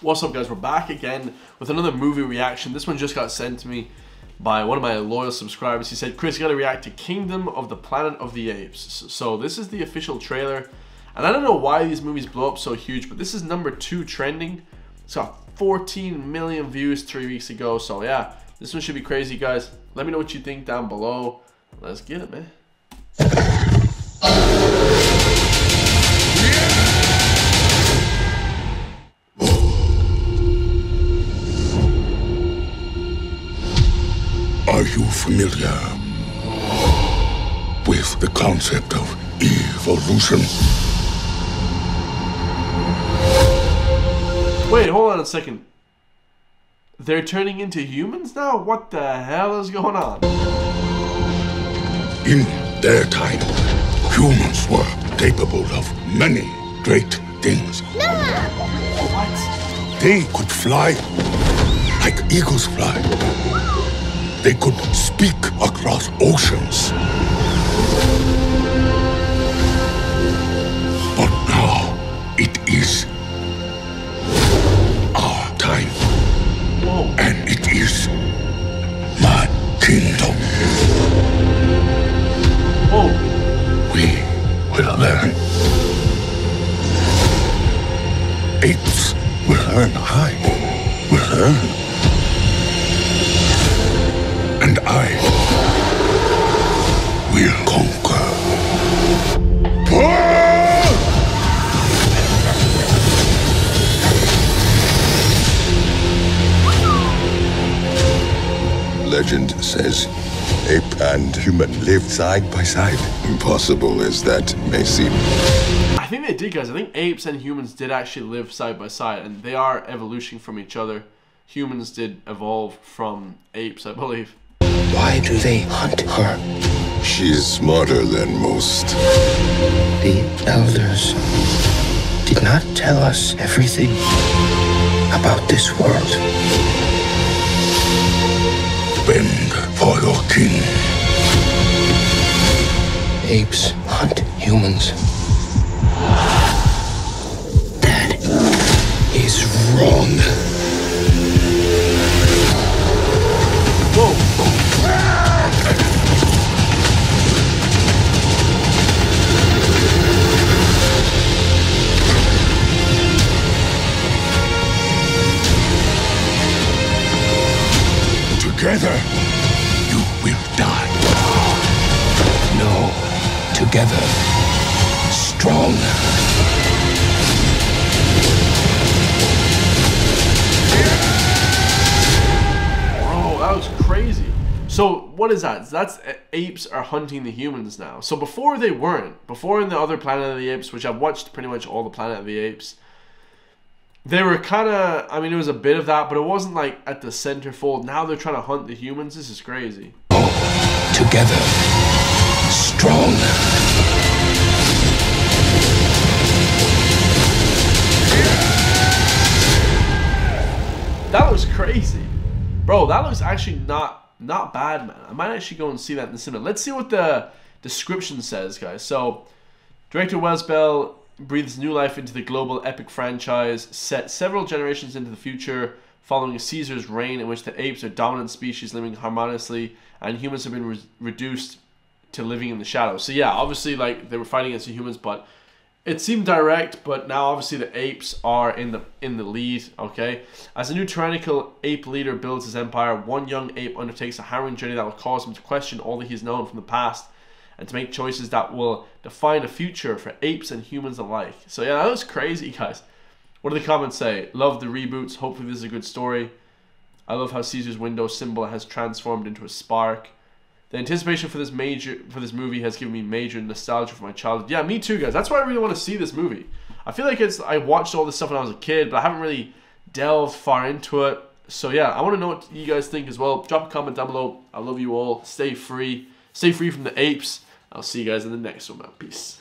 What's up guys, we're back again with another movie reaction. This one just got sent to me by one of my loyal subscribers. He said, Chris, you gotta react to Kingdom of the Planet of the Apes. So this is the official trailer. And I don't know why these movies blow up so huge, but this is number two trending. It's got 14 million views three weeks ago. So yeah, this one should be crazy guys. Let me know what you think down below. Let's get it, man. Are you familiar with the concept of evolution? Wait, hold on a second. They're turning into humans now? What the hell is going on? In their time, humans were capable of many great things. What? They could fly like eagles fly. They could speak across oceans. But now it is our time, Whoa. and it is my kingdom. Whoa. We will learn. Apes will learn. I will learn. Legend says ape and human live side by side. Impossible as that may seem. I think they did, guys. I think apes and humans did actually live side by side, and they are evolution from each other. Humans did evolve from apes, I believe. Why do they hunt her? She's smarter than most. The elders did not tell us everything about this world. Apes hunt humans. That is wrong. Together, together, strong. Bro, that was crazy. So, what is that? That's apes are hunting the humans now. So, before they weren't. Before in the other Planet of the Apes, which I've watched pretty much all the Planet of the Apes, they were kind of. I mean, it was a bit of that, but it wasn't like at the centerfold. Now they're trying to hunt the humans. This is crazy. Together, strong. That looks crazy. Bro, that looks actually not not bad, man. I might actually go and see that in the cinema. Let's see what the description says, guys. So, director Wes Ball breathes new life into the global epic franchise, set several generations into the future, following Caesar's reign, in which the apes are dominant species living harmoniously, and humans have been re- reduced to living in the shadows. So yeah, obviously, like they were fighting against the humans, but it seemed direct, but now obviously the apes are in the in the lead. Okay, as a new tyrannical ape leader builds his empire, one young ape undertakes a harrowing journey that will cause him to question all that he's known from the past, and to make choices that will define a future for apes and humans alike. So yeah, that was crazy, guys. What do the comments say? Love the reboots. Hopefully, this is a good story. I love how Caesar's window symbol has transformed into a spark. The anticipation for this major for this movie has given me major nostalgia for my childhood. Yeah, me too, guys. That's why I really want to see this movie. I feel like it's I watched all this stuff when I was a kid, but I haven't really delved far into it. So yeah, I want to know what you guys think as well. Drop a comment down below. I love you all. Stay free. Stay free from the apes. I'll see you guys in the next one, man. Peace.